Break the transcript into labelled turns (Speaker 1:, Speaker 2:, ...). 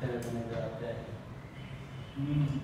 Speaker 1: करते हुए नज़र आते हैं। हम्म।